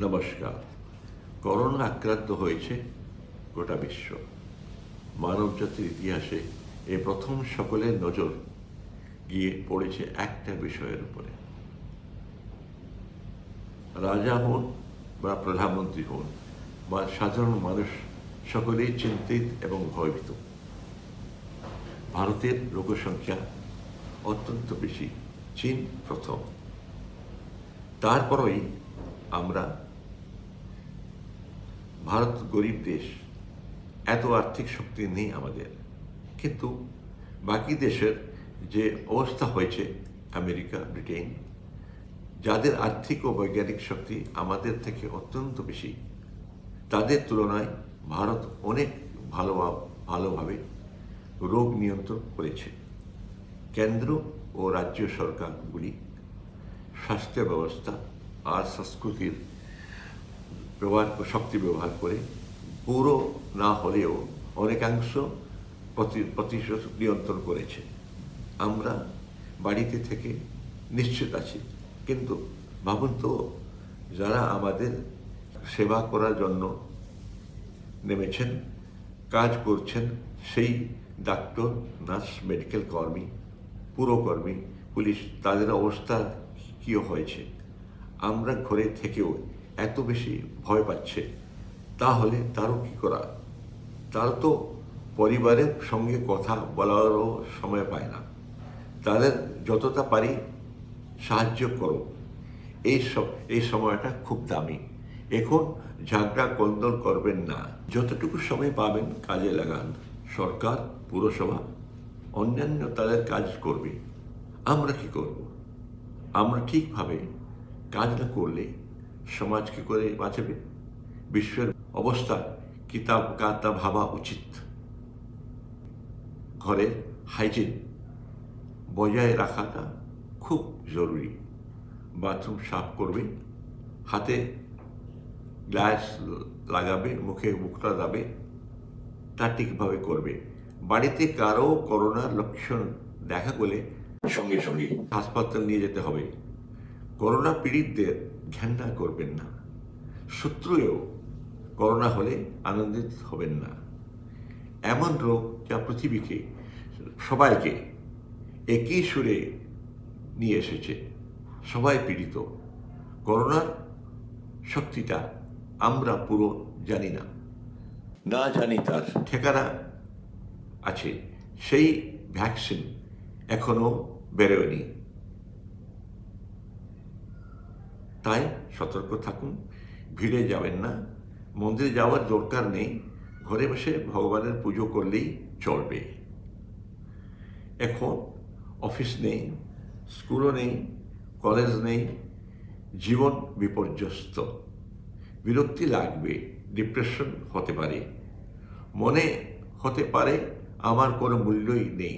নমস্কার। করোনা আক্রান্ত হয়েছে গোটা বিশ্ব। মানব জাতির ইতিহাসে এ প্রথম সকলের নজর গিয়ে পড়েছে একটা বিষয়ের উপরে। রাজা হন বা প্রধানমন্ত্রী হন, বা সাধারণ মানুষ সকলেই চিন্তিত এবং ভয়ভীত। ভারতের লোকসংখ্যা অত্যন্ত বেশি, চীন প্রথম। তারপরেই আমরা ভারত গরিব দেশ, এত আর্থিক শক্তি নেই আমাদের। কিন্তু বাকি দেশের যে অবস্থা হয়েছে, আমেরিকা, ব্রিটেন, যাদের আর্থিক ও বৈজ্ঞানিক শক্তি আমাদের থেকে অত্যন্ত বেশি, তাদের তুলনায় ভারত অনেক ভালো ভালোভাবে রোগ নিয়ন্ত্রণ করেছে। কেন্দ্র ও রাজ্য সরকারগুলি স্বাস্থ্য ব্যবস্থা আর সংস্কৃতির ব্যবহার শক্তি ব্যবহার করে। পুরো না হলেও অনেকাংশ প্রতিশোধ নিয়ন্ত্রণ করেছে। আমরা বাড়িতে থেকে নিশ্চিত আছি। কিন্তু ভাবুন তো, যারা আমাদের সেবা করার জন্য নেমেছেন, কাজ করছেন, সেই ডাক্তার, নার্স, মেডিকেল কর্মী, পুরকর্মী, পুলিশ, তাদের অবস্থা কী হয়েছে? আমরা ঘরে থেকেও এত বেশি ভয় পাচ্ছে, তাহলে তারও কি করা? তার তো পরিবারের সঙ্গে কথা বলারও সময় পায় না। তাদের যতটা পারি সাহায্য করো। এই সব, এই সময়টা খুব দামি। এখন ঝাগড়া কন্দল করবেন না। যতটুকু সময় পাবেন কাজে লাগান। সরকার, পুরসভা, অন্যান্য তাদের কাজ করবে। আমরা কি করব? আমরা ঠিকভাবে কাজ না করলে সমাজ কি করে বাঁচাবে। বিশ্বের অবস্থা কিতাব কাতা ভাবা উচিত। ঘরের হাইজিন বজায় রাখাটা খুব জরুরি। বাথরুম সাফ করবে, হাতে গ্লাস লাগাবে, মুখে মুখটা দাবে, তা ঠিকভাবে করবে। বাড়িতে কারও করোনার লক্ষণ দেখা গেলে সঙ্গে সঙ্গে হাসপাতাল নিয়ে যেতে হবে। করোনা পীড়িতদের ঘেন্না করবেন না। শত্রুয়েও করোনা হলে আনন্দিত হবেন না। এমন রোগ যা পৃথিবীকে, সবাইকে একই সুরে নিয়ে এসেছে। সবাই পীড়িত। করোনার শক্তিটা আমরা পুরো জানি না। না জানি তার ঠিকানা আছে। সেই ভ্যাকসিন এখনও বেরোয়নি। তাই সতর্ক থাকুন, ভিড়ে যাবেন না, মন্দিরে যাওয়ার দরকার নেই, ঘরে বসে ভগবানের পুজো করলেই চলবে। এখন অফিস নেই স্কুলও নেই, কলেজ নেই, জীবন বিপর্যস্ত। বিরক্তি লাগবে ডিপ্রেশন হতে পারে। মনে হতে পারে আমার কোনো মূল্যই নেই।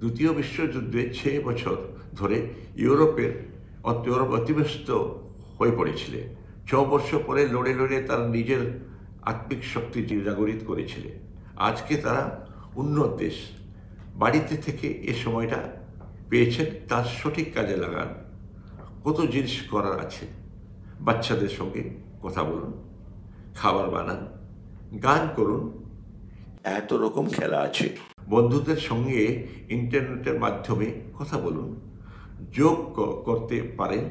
দ্বিতীয় বিশ্বযুদ্ধে ছ বছর ধরে ইউরোপের ইউরোপ অতিব্যস্ত হয়ে পড়েছিলেন ছ বছর পরে লড়ে লড়ে তারা নিজের আত্মিক শক্তি জাগরিত করেছিলেন আজকে তারা উন্নত দেশ। বাড়িতে থেকে এ সময়টা পেয়েছেন, তার সঠিক কাজে লাগান কত জিনিস করার আছে। বাচ্চাদের সঙ্গে কথা বলুন, খাবার বানান, গান করুন, এত রকম খেলা আছে। বন্ধুদের সঙ্গে ইন্টারনেটের মাধ্যমে কথা বলুন। যোগ করতে পারেন।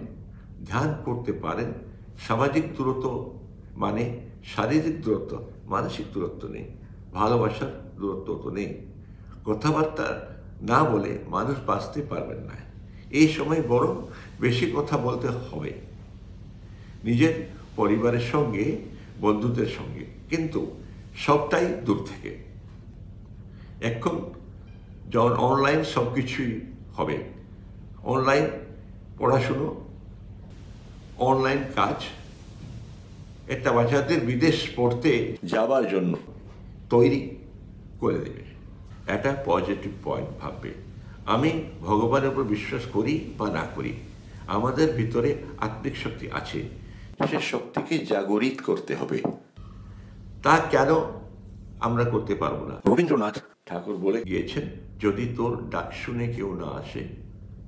ধ্যান করতে পারেন, সামাজিক দূরত্ব মানে শারীরিক দূরত্ব, মানসিক দূরত্ব নেই, ভালোবাসার দূরত্ব তো নেই। কথাবার্তা না বলে মানুষ বাঁচতে পারবেন না। এই সময় বরং বেশি কথা বলতে হবে। নিজের পরিবারের সঙ্গে, বন্ধুদের সঙ্গে, কিন্তু সবটাই দূর থেকে। এখন যখন অনলাইন সব কিছুই হবে অনলাইন পড়াশুনো অনলাইন কাজ, একটা বাচ্চাদের বিদেশ পড়তে যাওয়ার জন্য তৈরি করে দেবে। একটা পজিটিভ পয়েন্ট ভাববে। আমি ভগবানের উপর বিশ্বাস করি বা না করি, আমাদের ভিতরে আত্মিক শক্তি আছে। সে শক্তিকে জাগরিত করতে হবে। তা কেন আমরা করতে পারব না? রবীন্দ্রনাথ ঠাকুর বলে গিয়েছেন, যদি তোর ডাক শুনে কেউ না আসে,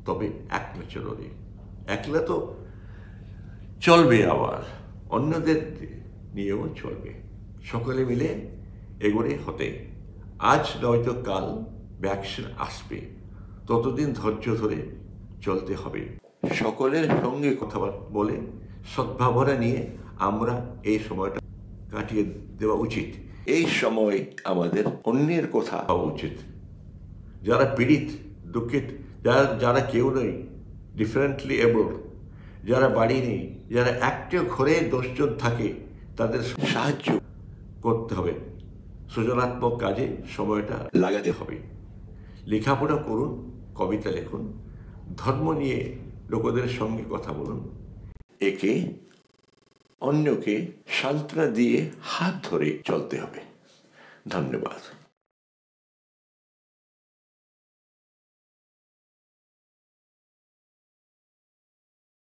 তবে একলা চলো রে। একলা তো চলবে আবার। অন্যদের নিয়েও চলবে। সকলে মিলে এগোরে হতে। আজ নয়তো কাল ভ্যাকসিন আসবে। ততদিন ধৈর্য ধরে চলতে হবে। সকলের সঙ্গে কথা বলে সদ্ভাবনা নিয়ে আমরা এই সময়টা কাটিয়ে দেওয়া উচিত। এই সময় আমাদের অন্যের কথা হওয়া উচিত। যারা পীড়িত, দুঃখিত, যারা যারা কেউ নেই ডিফারেন্টলি এবল যারা বাড়ি নেই, যারা একটা ঘরে দশজন থাকে, তাদের সাহায্য করতে হবে। সৃজনাত্মক কাজে সময়টা লাগাতে হবে। লেখাপড়া করুন, কবিতা লিখুন, ধর্ম নিয়ে লোকদের সঙ্গে কথা বলুন। একে অন্যকে সান্ত্বনা দিয়ে হাত ধরে চলতে হবে। ধন্যবাদ।